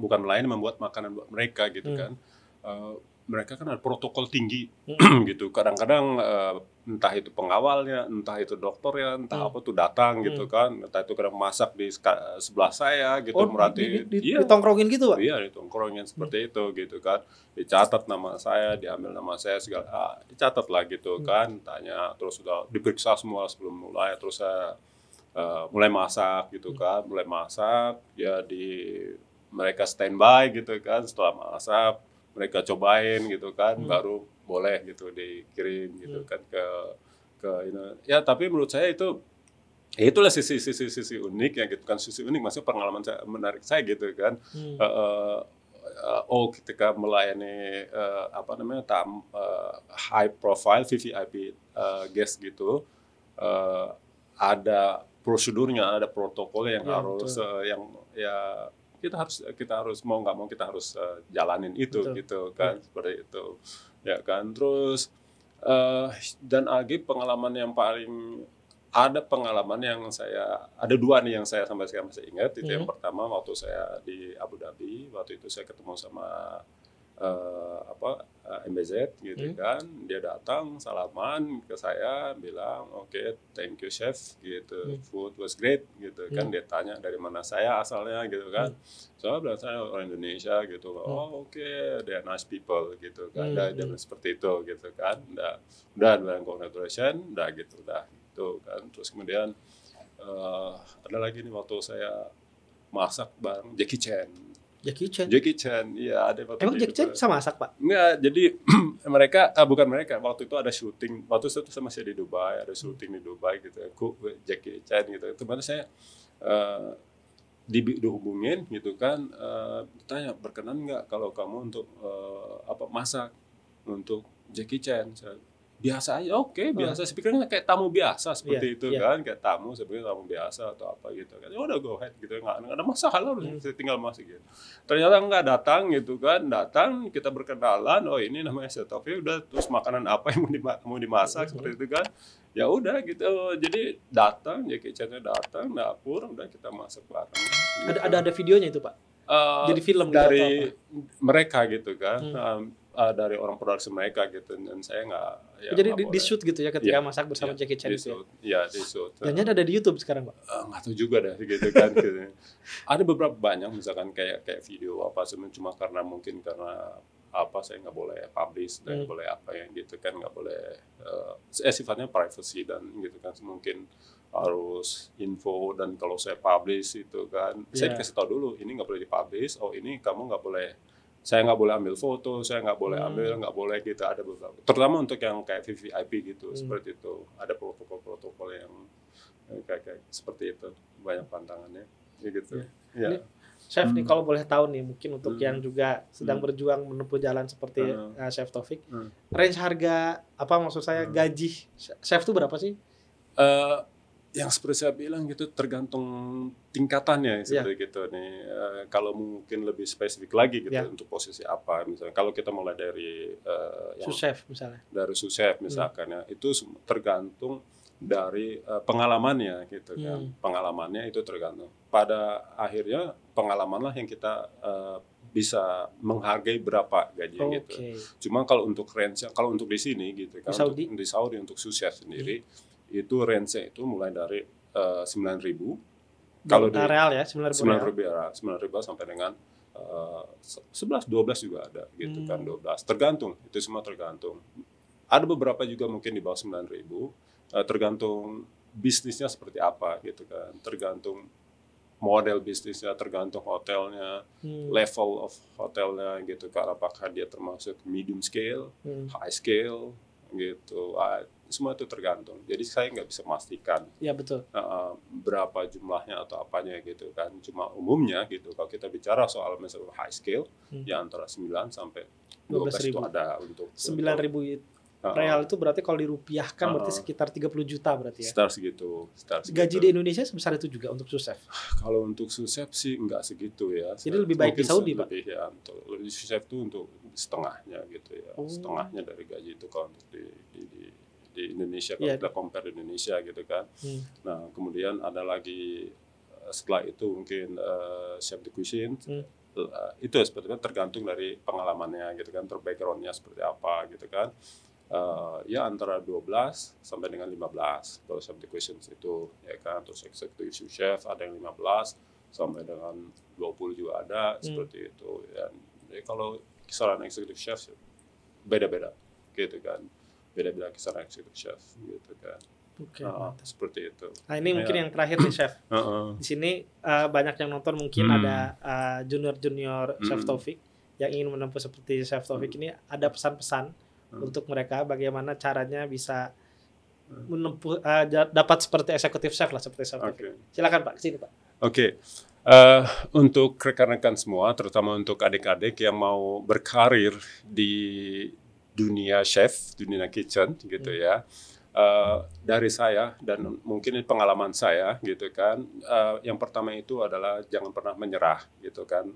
bukan melayani membuat makanan buat mereka gitu hmm. kan. Uh, mereka kan ada protokol tinggi hmm. <clears throat> gitu. Kadang-kadang uh, entah itu pengawalnya, entah itu dokter ya, entah hmm. apa tuh datang gitu hmm. kan. Entah itu kadang masak di sebelah saya gitu oh, merati. Di, di, di, iya, ditongkrongin gitu, Pak? Iya, ditongkrongin seperti hmm. itu gitu kan. Dicatat nama saya, diambil nama saya segala ah, dicatat lah gitu hmm. kan. Tanya terus sudah diperiksa semua sebelum mulai terus saya uh, mulai masak gitu hmm. kan, mulai masak ya di mereka standby gitu kan setelah masak mereka cobain gitu kan hmm. baru boleh gitu dikirim gitu hmm. kan ke ke ini ya tapi menurut saya itu ya itulah sisi sisi sisi unik ya gitu kan sisi unik maksudnya pengalaman saya menarik saya gitu kan hmm. uh, uh, uh, oh ketika melayani uh, apa namanya tam uh, high profile VVIP uh, guest gitu uh, ada prosedurnya ada protokol yang ya, harus uh, yang ya kita harus kita harus mau nggak mau kita harus uh, jalanin itu Betul. gitu kan ya. seperti itu ya kan terus uh, dan lagi pengalaman yang paling ada pengalaman yang saya ada dua nih yang saya sampai sekarang masih ingat itu hmm. yang pertama waktu saya di Abu Dhabi waktu itu saya ketemu sama uh, apa uh, eh, MBZ gitu hmm. kan dia datang salaman ke saya bilang oke okay, thank you chef gitu hmm. food was great gitu kan. hmm. kan dia tanya dari mana saya asalnya gitu kan hmm. so bilang saya orang Indonesia gitu hmm. oh oke okay, they are nice people gitu kan hmm. dan hmm. seperti itu gitu kan udah udah bilang congratulations udah gitu udah gitu kan terus kemudian uh, ada lagi nih waktu saya masak bareng Jackie Chan Jackie Chan. Jackie Chan, iya ada waktu Emang Jackie Chan bisa masak pak? Enggak, jadi <clears throat> mereka, ah, bukan mereka, waktu itu ada syuting, waktu itu saya masih di Dubai, ada syuting di Dubai gitu, aku Jackie Chan gitu, itu mana saya uh, di, dihubungin gitu kan, uh, tanya berkenan nggak kalau kamu untuk uh, apa masak untuk Jackie Chan? Biasa aja oke okay, biasa saya pikirnya kayak tamu biasa seperti yeah, itu yeah. kan kayak tamu sebenarnya tamu biasa atau apa gitu kan ya udah go ahead gitu nggak, nggak ada masalah hmm. saya tinggal masuk gitu ternyata nggak datang gitu kan datang kita berkenalan oh ini namanya Setofi udah terus makanan apa yang mau, dima mau dimasak hmm. seperti itu kan ya udah gitu jadi datang ya kicetnya datang dapur udah kita masak bareng gitu. ada ada ada videonya itu pak uh, jadi film gitu dari mereka gitu kan hmm. um, uh, dari orang produksi mereka gitu dan saya nggak ya, jadi di, di shoot gitu ya ketika ya, masak bersama ya, Jackie Chan di shoot, ya di shoot dan ada di YouTube sekarang pak uh, nggak tahu juga dah gitu kan gitu. ada beberapa banyak misalkan kayak kayak video apa sebenarnya cuma karena mungkin karena apa saya nggak boleh publish dan hmm. boleh apa yang gitu kan nggak boleh uh, eh sifatnya privacy dan gitu kan mungkin harus info dan kalau saya publish itu kan yeah. saya dikasih tahu dulu ini nggak boleh dipublish oh ini kamu nggak boleh saya nggak boleh ambil foto, saya nggak boleh hmm. ambil, nggak boleh gitu ada beberapa. Terutama untuk yang kayak VVIP gitu, hmm. seperti itu ada protokol-protokol yang kayak, kayak seperti itu banyak pantangannya, ya gitu. Ya. Ini, Chef hmm. nih kalau boleh tahu nih mungkin untuk hmm. yang juga sedang hmm. berjuang menempuh jalan seperti hmm. uh, Chef Taufik, hmm. range harga apa maksud saya hmm. gaji chef itu berapa sih? Uh, yang seperti saya bilang gitu tergantung tingkatannya iya. seperti yeah. gitu nih. Uh, kalau mungkin lebih spesifik lagi gitu yeah. untuk posisi apa misalnya. Kalau kita mulai dari uh, yang misalnya. Dari sous-chef misalkan hmm. ya, itu tergantung dari uh, pengalamannya gitu kan. Hmm. Pengalamannya itu tergantung. Pada akhirnya pengalamanlah yang kita uh, bisa menghargai berapa gajinya okay. gitu. Cuma kalau untuk range kalau untuk di sini gitu kan di Saudi, untuk, di Saudi untuk sous chef sendiri hmm itu range itu mulai dari eh, sembilan ribu. Kalau di real ya sembilan ribu ya? sembilan ribu sampai dengan eh, sebelas dua belas juga ada gitu kan, hmm. kan dua belas. Tergantung itu semua tergantung. Ada beberapa juga mungkin di bawah sembilan ribu. Uh, tergantung bisnisnya seperti apa gitu kan. Tergantung model bisnisnya tergantung hotelnya hmm. level of hotelnya gitu kan. Apakah dia termasuk medium scale hmm. high scale gitu. Uh, semua itu tergantung. Jadi saya nggak bisa memastikan. Ya betul. Uh, berapa jumlahnya atau apanya gitu kan. Cuma umumnya gitu kalau kita bicara soal misalnya high scale hmm. ya antara 9 sampai 12 ribu. itu ada untuk 9 ribu Uh, Real itu berarti kalau dirupiahkan uh, berarti sekitar 30 juta berarti ya. Sekitar segitu, sekitar segitu. Gaji di Indonesia sebesar itu juga untuk susef? Kalau untuk susef sih enggak segitu ya. Jadi lebih baik di Saudi, Pak. Lebih ya, untuk susef itu untuk setengahnya gitu ya. Oh. Setengahnya dari gaji itu kalau untuk di, di, di di Indonesia kalau Iya. kita compare di Indonesia gitu kan. Hmm. Nah kemudian ada lagi eh, setelah itu mungkin eh, chef de cuisine Hmm. Eh, itu sebetulnya tergantung dari pengalamannya gitu kan, ter backgroundnya seperti apa gitu kan. Eh, ya antara 12 sampai dengan 15 kalau chef de cuisine itu ya kan terus executive chef ada yang 15 sampai dengan 20 juga ada Hmm. seperti itu dan ya, kalau kisaran executive chef beda-beda gitu kan beda-beda kisaran executive chef gitu kan Oke. Nah, mantap. seperti itu Nah, ini mungkin Ya. yang terakhir nih chef. <coughs> Heeh. Di sini eh, banyak yang nonton mungkin Hmm. ada eh, junior-junior Chef Hmm. Taufik yang ingin menempuh seperti Chef Taufik ini ada pesan-pesan Hmm. untuk mereka bagaimana caranya bisa Hmm. menempuh ja- dapat seperti eksekutif chef lah seperti Chef. Taufik. Silakan Pak, sini Pak. Oke, Eh, untuk rekan-rekan semua, terutama untuk adik-adik yang mau berkarir di dunia chef, dunia kitchen, gitu ya. Eh, dari saya dan mungkin pengalaman saya, gitu kan. eh, yang pertama itu adalah jangan pernah menyerah, gitu kan.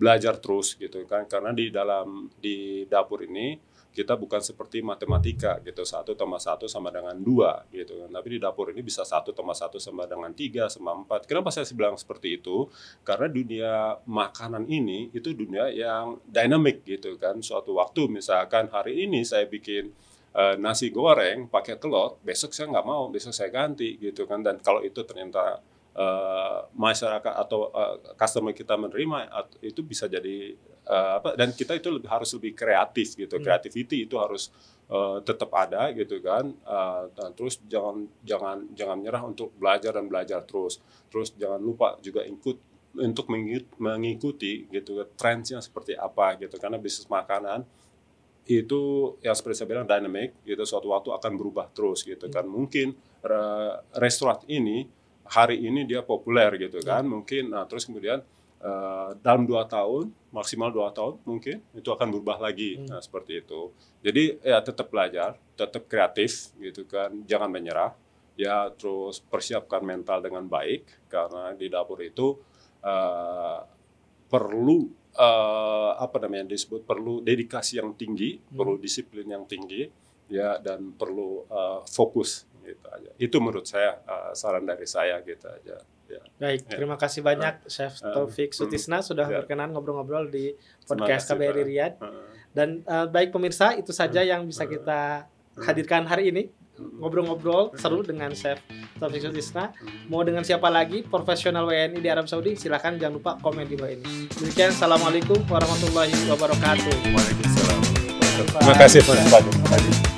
Belajar terus, gitu kan. Karena di dalam di dapur ini kita bukan seperti matematika gitu satu tambah satu sama dengan dua gitu kan. Tapi di dapur ini bisa satu tambah satu sama dengan tiga sama empat. Kenapa saya bilang seperti itu? Karena dunia makanan ini itu dunia yang dynamic gitu kan. Suatu waktu misalkan hari ini saya bikin eh, nasi goreng pakai telur besok saya nggak mau besok saya ganti gitu kan. Dan kalau itu ternyata eh, masyarakat atau eh, customer kita menerima itu bisa jadi eh, apa dan kita itu lebih harus lebih kreatif gitu. Hmm. creativity itu harus eh, tetap ada gitu kan. Eh, dan terus jangan jangan jangan nyerah untuk belajar dan belajar terus. Terus jangan lupa juga ikut untuk mengikut- mengikuti gitu trendsnya seperti apa gitu. Karena bisnis makanan itu yang seperti saya bilang dynamic gitu. Suatu waktu akan berubah terus gitu kan. Mungkin re- restoran ini hari ini dia populer gitu kan mungkin nah terus kemudian eh, dalam dua tahun maksimal dua tahun mungkin itu akan berubah lagi Hmm. nah seperti itu jadi ya tetap belajar tetap kreatif gitu kan jangan menyerah ya terus persiapkan mental dengan baik karena di dapur itu eh, perlu eh, apa namanya disebut perlu dedikasi yang tinggi Hmm. perlu disiplin yang tinggi ya dan perlu eh, fokus gitu aja itu menurut saya eh, saran dari saya gitu aja ya Baik, Ya. terima kasih banyak Chef Eh, Taufik Sutisna sudah ya. berkenan ngobrol-ngobrol di podcast kasih, KBRI. Riyadh. Eh, Dan eh, baik pemirsa, itu saja Hmm. yang bisa kita hadirkan hari ini. Ngobrol-ngobrol seru dengan Chef Taufik Sutisna. Mau dengan siapa lagi profesional WNI di Arab Saudi? Silahkan jangan lupa komen di bawah ini. Demikian, Assalamualaikum warahmatullahi wabarakatuh. Waalaikumsalam. Terima kasih. Terima kasih.